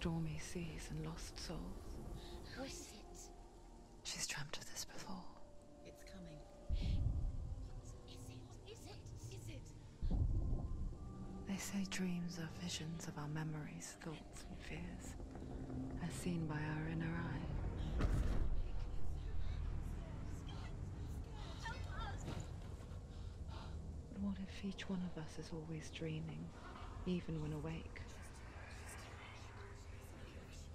stormy seas and lost souls. Who is it? She's dreamt of this before. It's coming. Is it? Is it? Is it? They say dreams are visions of our memories, thoughts, and fears, as seen by our inner eye. But what if each one of us is always dreaming, even when awake?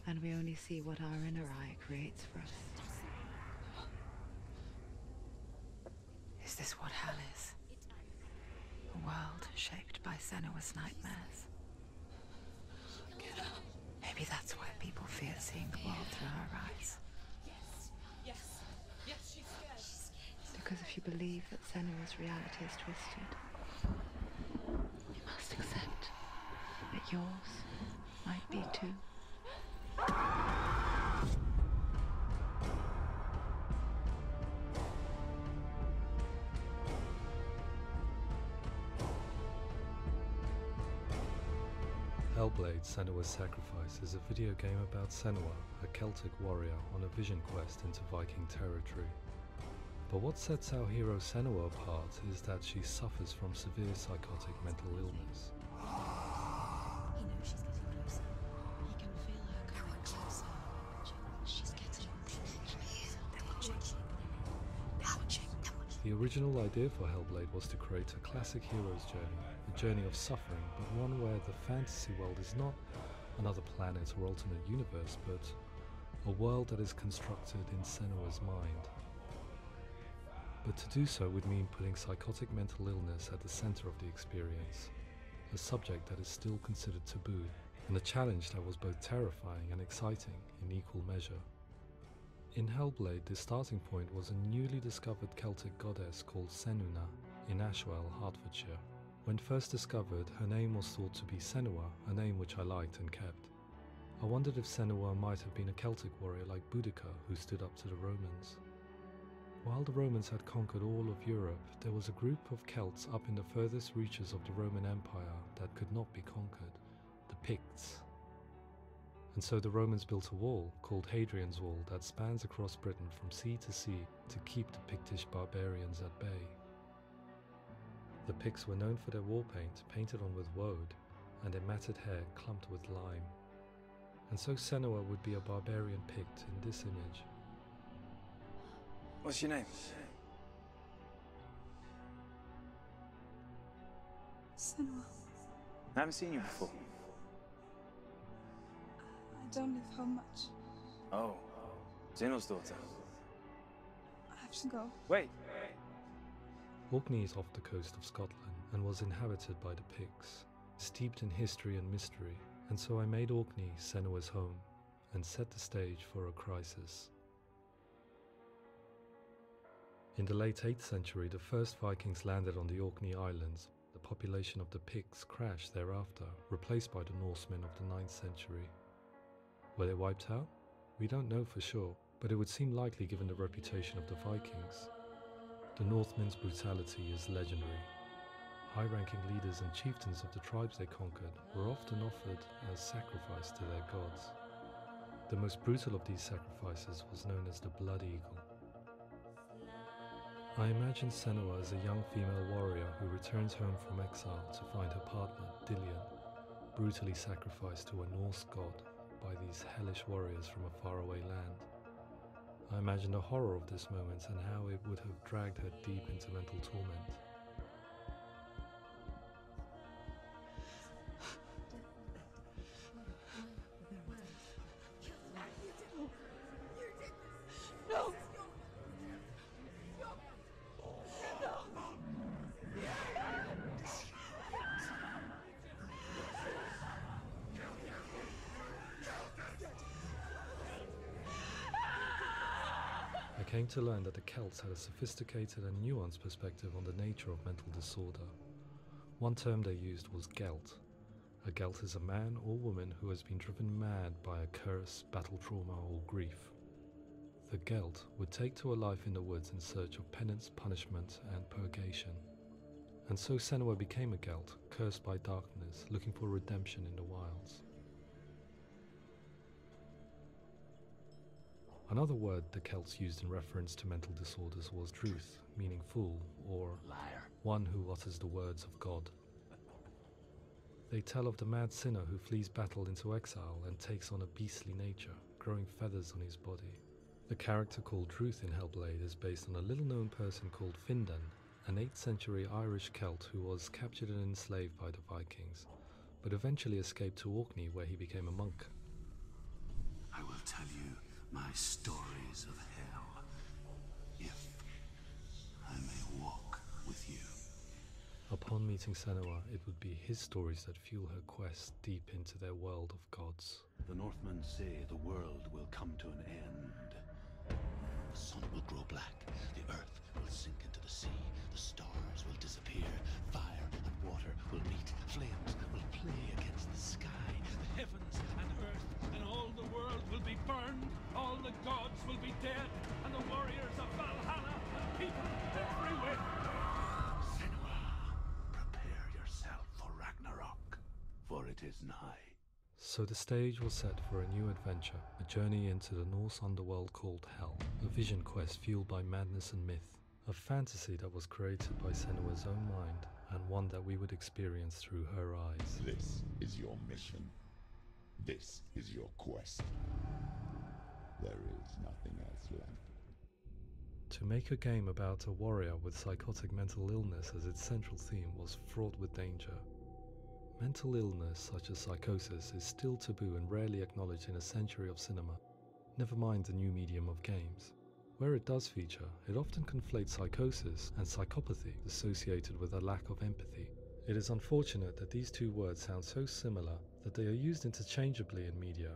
And we only see what our inner eye creates for us. Is this what hell is? A world shaped by Senua's nightmares. Maybe that's why people fear seeing the world through her eyes. Yes. Yes. Yes, she's scared. Because if you believe that Senua's reality is twisted, you must accept that yours might be too. Senua's Sacrifice is a video game about Senua, a Celtic warrior on a vision quest into Viking territory. But what sets our hero Senua apart is that she suffers from severe psychotic mental illness. He knows she's getting closer. He can feel her coming closer. She's getting closer. They're watching. They're watching. The original idea for Hellblade was to create a classic hero's journey, a journey of suffering, but one where the fantasy world is not another planet or alternate universe, but a world that is constructed in Senua's mind. But to do so would mean putting psychotic mental illness at the center of the experience, a subject that is still considered taboo, and a challenge that was both terrifying and exciting in equal measure. In Hellblade, the starting point was a newly discovered Celtic goddess called Senuna in Ashwell, Hertfordshire. When first discovered, her name was thought to be Senua, a name which I liked and kept. I wondered if Senua might have been a Celtic warrior like Boudica who stood up to the Romans. While the Romans had conquered all of Europe, there was a group of Celts up in the furthest reaches of the Roman Empire that could not be conquered, the Picts. And so the Romans built a wall called Hadrian's Wall that spans across Britain from sea to sea to keep the Pictish barbarians at bay. The Picts were known for their wall paint, painted on with woad, and their matted hair clumped with lime. And so Senua would be a barbarian Pict in this image. What's your name? Senua, I haven't seen you before. Uh, I don't live home much. Oh, Zeno's daughter. I have to go. Wait, Orkney is off the coast of Scotland and was inhabited by the Picts, steeped in history and mystery, and so I made Orkney Senua's home and set the stage for a crisis. In the late 8th century, the first Vikings landed on the Orkney Islands. The population of the Picts crashed thereafter, replaced by the Norsemen of the 9th century. Were they wiped out? We don't know for sure, but it would seem likely given the reputation of the Vikings. The Northmen's brutality is legendary. High ranking leaders and chieftains of the tribes they conquered were often offered as sacrifice to their gods. The most brutal of these sacrifices was known as the Blood Eagle. I imagine Senua as a young female warrior who returns home from exile to find her partner, Dillion, brutally sacrificed to a Norse god by these hellish warriors from a faraway land. I imagine the horror of this moment and how it would have dragged her deep into mental torment. Came to learn that the Celts had a sophisticated and nuanced perspective on the nature of mental disorder. One term they used was Gelt. A Gelt is a man or woman who has been driven mad by a curse, battle trauma, or grief. The Gelt would take to a life in the woods in search of penance, punishment, and purgation. And so Senua became a Gelt, cursed by darkness, looking for redemption in the wilds. Another word the Celts used in reference to mental disorders was druth, meaning fool, or Liar. one who utters the words of God. They tell of the mad sinner who flees battle into exile and takes on a beastly nature, growing feathers on his body. The character called Druth in Hellblade is based on a little known person called Findan, an 8th century Irish Celt who was captured and enslaved by the Vikings, but eventually escaped to Orkney where he became a monk. I will tell you my stories of hell. If I may walk with you. Upon meeting Senua, it would be his stories that fuel her quest deep into their world of gods. The Northmen say the world will come to an end. The sun will grow black, the earth will sink into the sea, the stars will disappear, fire and water will meet, flames will play against the sky, the heavens and earth and all the world will be burned, all the gods will be dead, and the warriors of Valhalla and people everywhere. Senua, prepare yourself for Ragnarok, for it is nigh. So the stage was set for a new adventure, a journey into the Norse underworld called Hel, a vision quest fueled by madness and myth, a fantasy that was created by Senua's own mind and one that we would experience through her eyes. This is your mission. This is your quest. There is nothing else left. To make a game about a warrior with psychotic mental illness as its central theme was fraught with danger. Mental illness, such as psychosis, is still taboo and rarely acknowledged in a century of cinema, never mind the new medium of games. Where it does feature, it often conflates psychosis and psychopathy associated with a lack of empathy. It is unfortunate that these two words sound so similar that they are used interchangeably in media.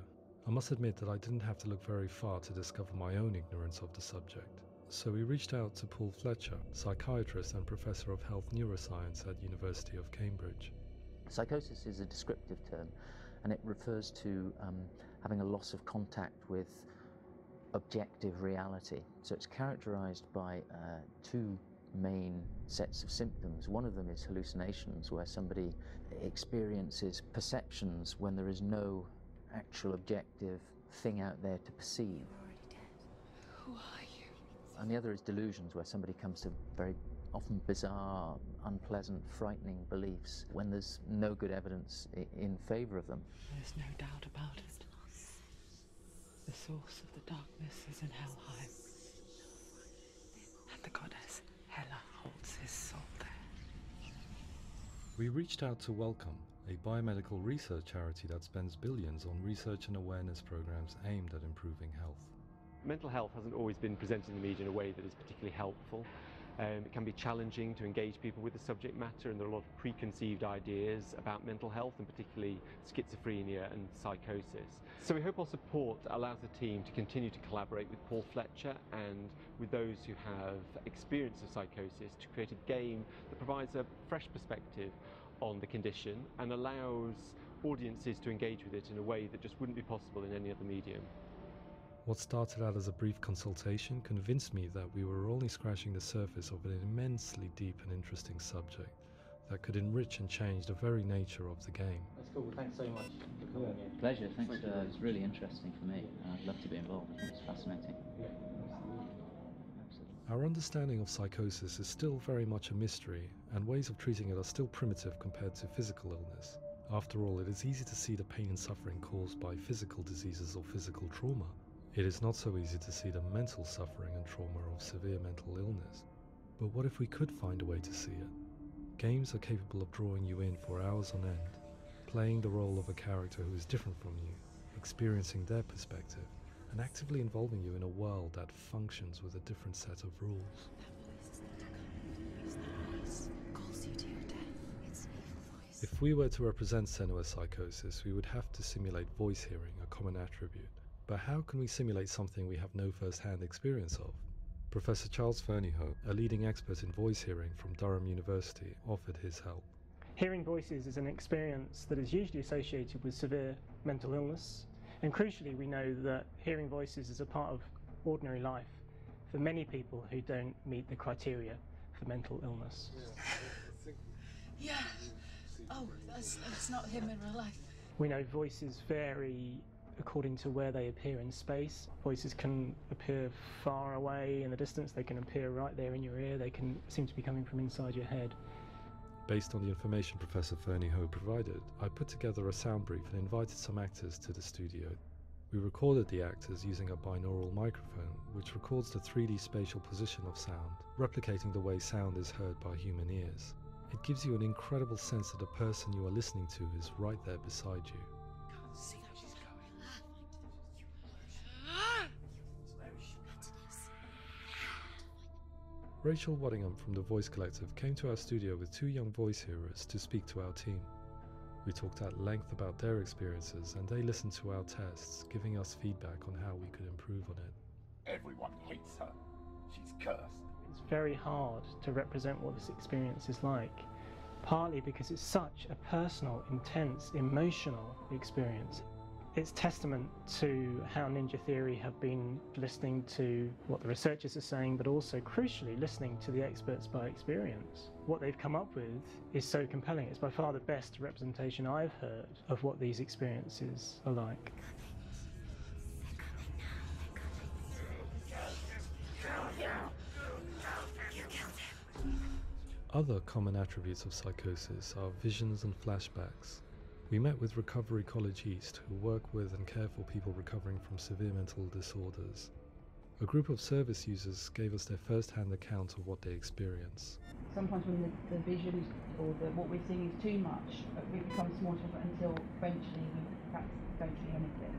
I must admit that I didn't have to look very far to discover my own ignorance of the subject. So we reached out to Paul Fletcher, psychiatrist and professor of health neuroscience at University of Cambridge. Psychosis is a descriptive term and it refers to um, having a loss of contact with objective reality. So it's characterized by uh, two main sets of symptoms. One of them is hallucinations, where somebody experiences perceptions when there is no actual objective thing out there to perceive. Who are you? And the other is delusions, where somebody comes to very often bizarre, unpleasant, frightening beliefs when there's no good evidence in favor of them. There's no doubt about it. The source of the darkness is in Helheim. And the goddess Hela holds his soul there. We reached out to Wellcome, a biomedical research charity that spends billions on research and awareness programs aimed at improving health. Mental health hasn't always been presented in the media in a way that is particularly helpful. Um, it can be challenging to engage people with the subject matter, and there are a lot of preconceived ideas about mental health, and particularly schizophrenia and psychosis. So we hope our support allows the team to continue to collaborate with Paul Fletcher and with those who have experience of psychosis to create a game that provides a fresh perspective on the condition and allows audiences to engage with it in a way that just wouldn't be possible in any other medium. What started out as a brief consultation convinced me that we were only scratching the surface of an immensely deep and interesting subject that could enrich and change the very nature of the game. That's cool. Thanks so much for coming here. Pleasure. Thanks. Uh, it's really interesting for me. I'd love to be involved. I think it's fascinating. Absolutely. Our understanding of psychosis is still very much a mystery, and ways of treating it are still primitive compared to physical illness. After all, it is easy to see the pain and suffering caused by physical diseases or physical trauma. It is not so easy to see the mental suffering and trauma of severe mental illness. But what if we could find a way to see it? Games are capable of drawing you in for hours on end, playing the role of a character who is different from you, experiencing their perspective, and actively involving you in a world that functions with a different set of rules. If we were to represent psychosis, we would have to simulate voice hearing, a common attribute. But how can we simulate something we have no first hand experience of? Professor Charles Fernyhough, a leading expert in voice hearing from Durham University, offered his help. Hearing voices is an experience that is usually associated with severe mental illness, and crucially, we know that hearing voices is a part of ordinary life for many people who don't meet the criteria for mental illness. Yeah. Oh, that's, that's not him in real life. We know voices vary according to where they appear in space. Voices can appear far away in the distance, they can appear right there in your ear, they can seem to be coming from inside your head. Based on the information Professor Fernyhough provided, I put together a sound brief and invited some actors to the studio. We recorded the actors using a binaural microphone, which records the 3D spatial position of sound, replicating the way sound is heard by human ears. It gives you an incredible sense that the person you are listening to is right there beside you. Rachel Waddingham from the Voice Collective came to our studio with two young voice hearers to speak to our team. We talked at length about their experiences and they listened to our tests, giving us feedback on how we could improve on it. Everyone hates her. She's cursed. It's very hard to represent what this experience is like, partly because it's such a personal, intense, emotional experience. It's testament to how Ninja Theory have been listening to what the researchers are saying, but also crucially listening to the experts by experience. What they've come up with is so compelling. It's by far the best representation I've heard of what these experiences are like. Other common attributes of psychosis are visions and flashbacks. We met with Recovery College East, who work with and care for people recovering from severe mental disorders. A group of service users gave us their first hand account of what they experience. Sometimes when the, the visions or the, what we're seeing is too much, uh, it becomes more difficult until eventually we perhaps don't see anything.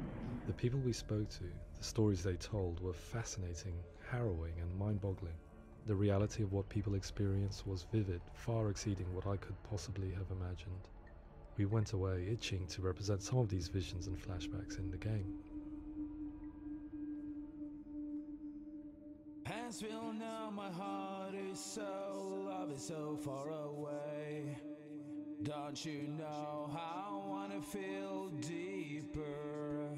The people we spoke to, the stories they told, were fascinating, harrowing, and mind boggling. The reality of what people experience was vivid, far exceeding what I could possibly have imagined. We went away itching to represent some of these visions and flashbacks in the game. Now my heart is so, love is so far away. Don't you know how I wanna feel deeper?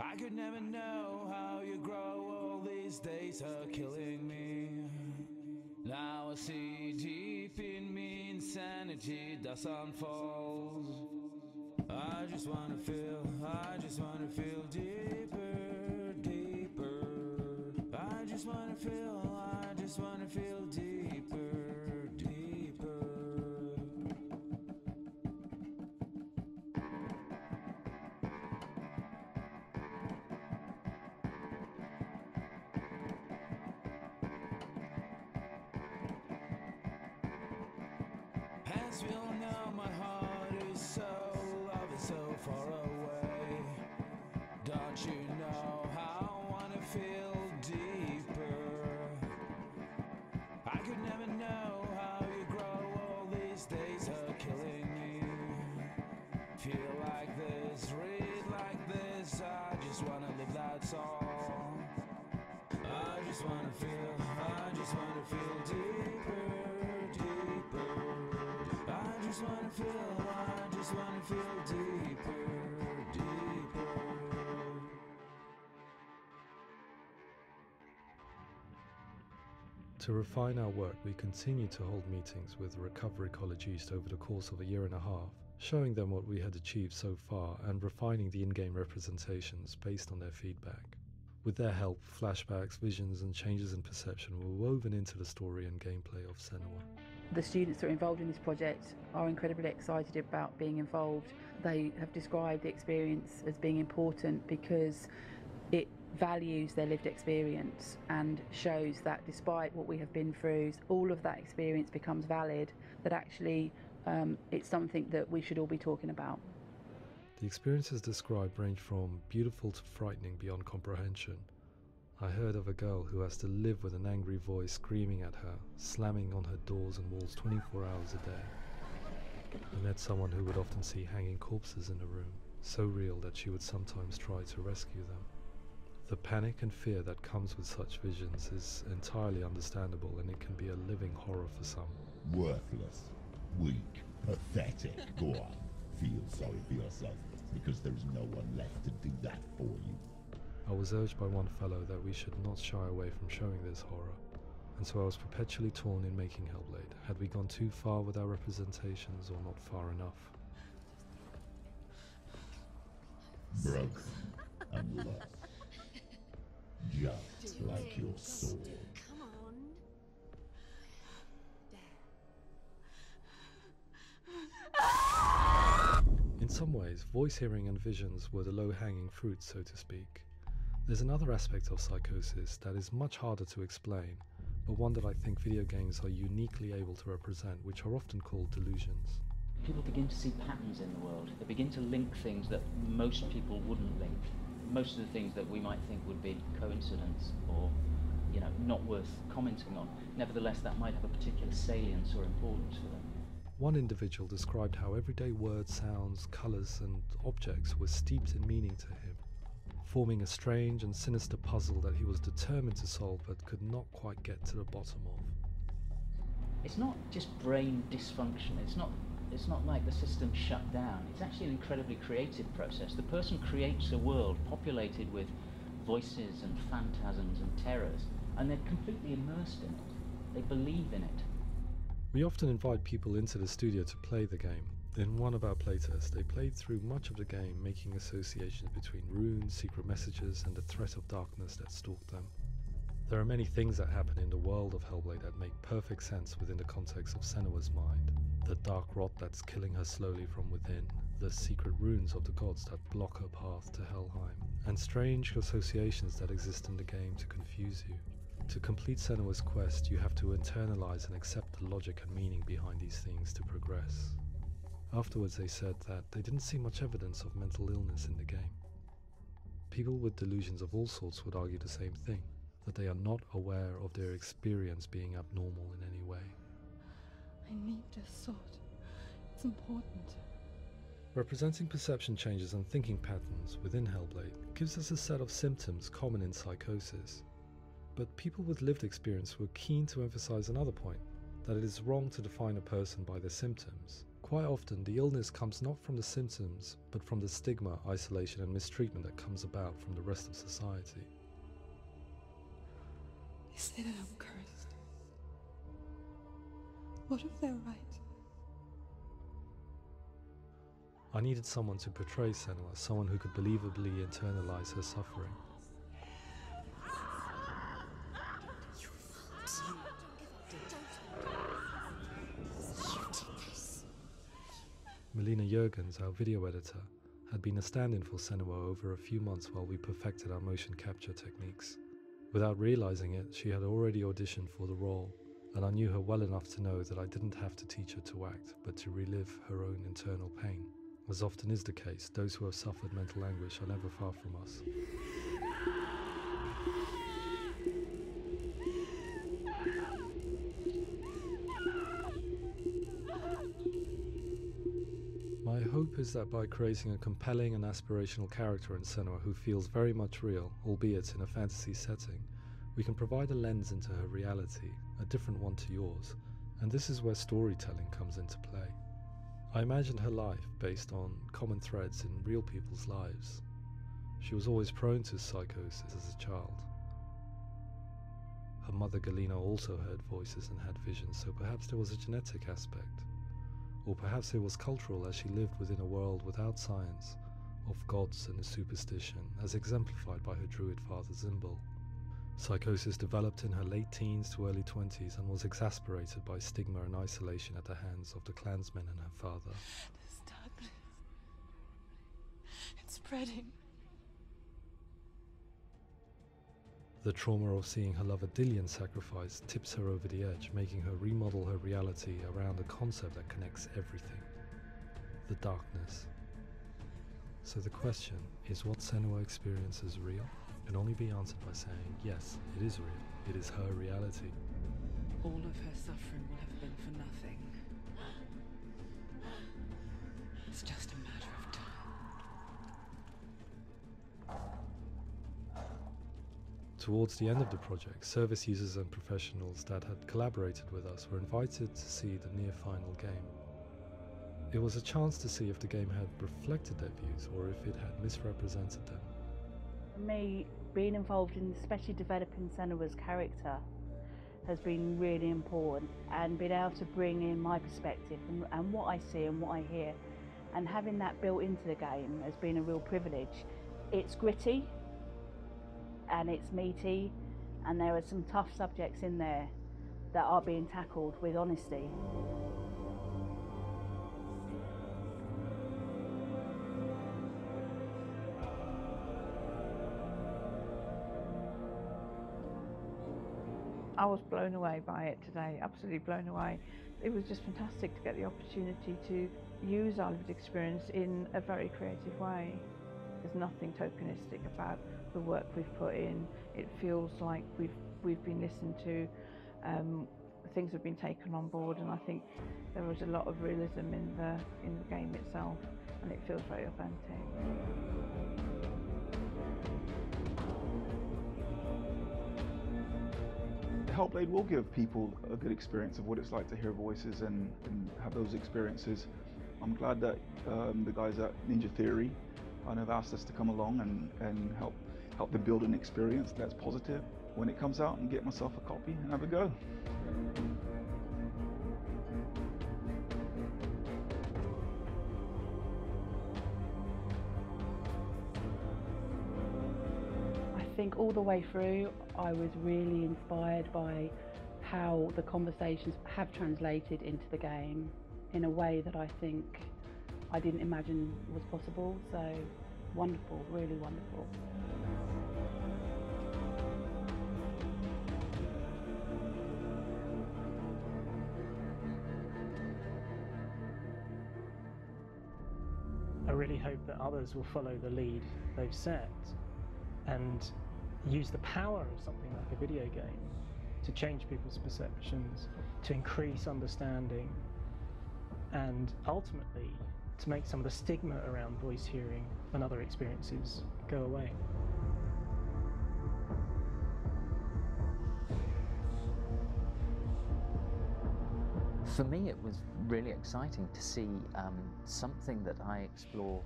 I could never know how you grow, all these days are killing me. Now I see insanity does unfold. I just wanna feel, I just wanna feel deeper, deeper. I just wanna feel, I just wanna feel deeper. Hansville, now my heart is so, love is so far away. Don't you know how I wanna feel deeper? I could never know how you grow, all these days just wanna feel, just wanna feel deeper, deeper. To refine our work, we continue to hold meetings with Recovery College East over the course of a year and a half, showing them what we had achieved so far and refining the in game representations based on their feedback. With their help, flashbacks, visions, and changes in perception were woven into the story and gameplay of Senua. The students that are involved in this project are incredibly excited about being involved. They have described the experience as being important because it values their lived experience and shows that despite what we have been through, all of that experience becomes valid, that actually um, it's something that we should all be talking about. The experiences described range from beautiful to frightening beyond comprehension. I heard of a girl who has to live with an angry voice screaming at her, slamming on her doors and walls 24 hours a day. I met someone who would often see hanging corpses in a room, so real that she would sometimes try to rescue them. The panic and fear that comes with such visions is entirely understandable and it can be a living horror for some. Worthless, weak, pathetic. Go on, feel sorry for yourself because there's no one left to do that for you. I was urged by one fellow that we should not shy away from showing this horror, and so I was perpetually torn in making Hellblade. Had we gone too far with our representations or not far enough? broken, and lost. Just like your sword. Come on. In some ways, voice hearing and visions were the low hanging fruit, so to speak. There's another aspect of psychosis that is much harder to explain, but one that I think video games are uniquely able to represent, which are often called delusions. People begin to see patterns in the world. They begin to link things that most people wouldn't link. Most of the things that we might think would be coincidence or, you know, not worth commenting on. Nevertheless, that might have a particular salience or importance for them. One individual described how everyday words, sounds, colours, and objects were steeped in meaning to him, forming a strange and sinister puzzle that he was determined to solve but could not quite get to the bottom of. It's not just brain dysfunction. It's not. It's not like the system shut down. It's actually an incredibly creative process. The person creates a world populated with voices and phantasms and terrors, and they're completely immersed in it. They believe in it. We often invite people into the studio to play the game. In one of our playtests, they played through much of the game, making associations between runes, secret messages, and the threat of darkness that stalked them. There are many things that happen in the world of Hellblade that make perfect sense within the context of Senua's mind. The dark rot that's killing her slowly from within, the secret runes of the gods that block her path to Helheim, and strange associations that exist in the game to confuse you. To complete Senua's quest, you have to internalize and accept the logic and meaning behind these things to progress. Afterwards, they said that they didn't see much evidence of mental illness in the game. People with delusions of all sorts would argue the same thing that they are not aware of their experience being abnormal in any way. I need this sword. It's important. Representing perception changes and thinking patterns within Hellblade gives us a set of symptoms common in psychosis. But people with lived experience were keen to emphasize another point that it is wrong to define a person by their symptoms. Quite often, the illness comes not from the symptoms, but from the stigma, isolation, and mistreatment that comes about from the rest of society. They say that I'm cursed. What if they're right? I needed someone to portray Senua, someone who could believably internalize her suffering. Melina Juergens, our video editor, had been a stand in for Senua over a few months while we perfected our motion capture techniques. Without realizing it, she had already auditioned for the role, and I knew her well enough to know that I didn't have to teach her to act, but to relive her own internal pain. As often is the case, those who have suffered mental anguish are never far from us. Hope is that by creating a compelling and aspirational character in Senua who feels very much real, albeit in a fantasy setting, we can provide a lens into her reality, a different one to yours, and this is where storytelling comes into play. I imagined her life based on common threads in real people's lives. She was always prone to psychosis as a child. Her mother Galena also heard voices and had visions, so perhaps there was a genetic aspect. Or perhaps it was cultural as she lived within a world without science, of gods and superstition, as exemplified by her druid father Zynbel. Psychosis developed in her late teens to early 20s and was exasperated by stigma and isolation at the hands of the clansmen and her father. This darkness. It's spreading. The trauma of seeing her lover Dillion sacrificed tips her over the edge, making her remodel her reality around a concept that connects everything the darkness. So the question is what Senua experiences real? Can only be answered by saying, yes, it is real. It is her reality. All of her suffering will have been for nothing. It's just Towards the end of the project, service users and professionals that had collaborated with us were invited to see the near final game. It was a chance to see if the game had reflected their views or if it had misrepresented them. For me, being involved in especially developing Senua's character has been really important and being able to bring in my perspective and, and what I see and what I hear and having that built into the game has been a real privilege It's gritty and it's meaty, and there are some tough subjects in there that are being tackled with honesty. I was blown away by it today, absolutely blown away. It was just fantastic to get the opportunity to use our lived experience in a very creative way. There's nothing tokenistic about the work we've put in. It feels like we've we've been listened to, um, things have been taken on board, and I think there was a lot of realism in the in the game itself, and it feels very authentic. Hellblade will give people a good experience of what it's like to hear voices and, and have those experiences. I'm glad that um, the guys at Ninja Theory of asked us to come along and, and help help them build an experience that's positive when it comes out and get myself a copy and have a go. I think all the way through, I was really inspired by how the conversations have translated into the game in a way that I think I didn't imagine was possible. So wonderful, really wonderful. I really hope that others will follow the lead they've set and use the power of something like a video game to change people's perceptions, to increase understanding, and ultimately to make some of the stigma around voice hearing and other experiences go away. For me, it was really exciting to see um, something that I explore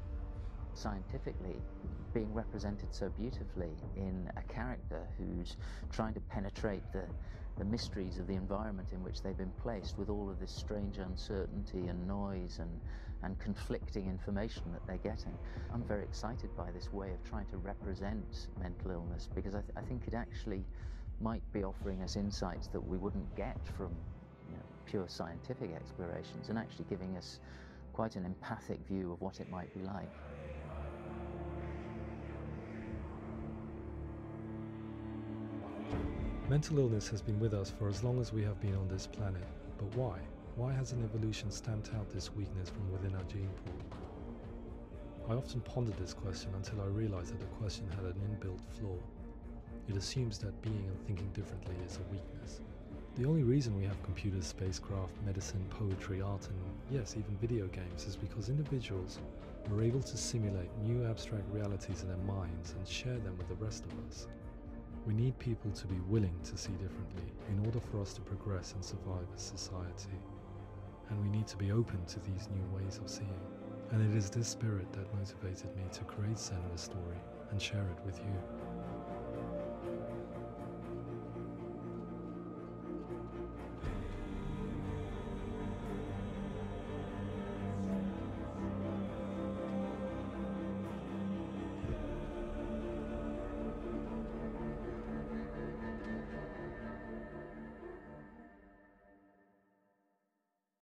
scientifically being represented so beautifully in a character who's trying to penetrate the, the mysteries of the environment in which they've been placed with all of this strange uncertainty and noise and, and conflicting information that they're getting. I'm very excited by this way of trying to represent mental illness because I, th- I think it actually might be offering us insights that we wouldn't get from pure scientific explorations and actually giving us quite an empathic view of what it might be like. Mental illness has been with us for as long as we have been on this planet, but why? Why hasn't evolution stamped out this weakness from within our gene pool? I often pondered this question until I realized that the question had an inbuilt flaw. It assumes that being and thinking differently is a weakness. The only reason we have computers, spacecraft, medicine, poetry, art, and yes, even video games is because individuals were able to simulate new abstract realities in their minds and share them with the rest of us. We need people to be willing to see differently in order for us to progress and survive as society. And we need to be open to these new ways of seeing. And it is this spirit that motivated me to create Senua Story and share it with you.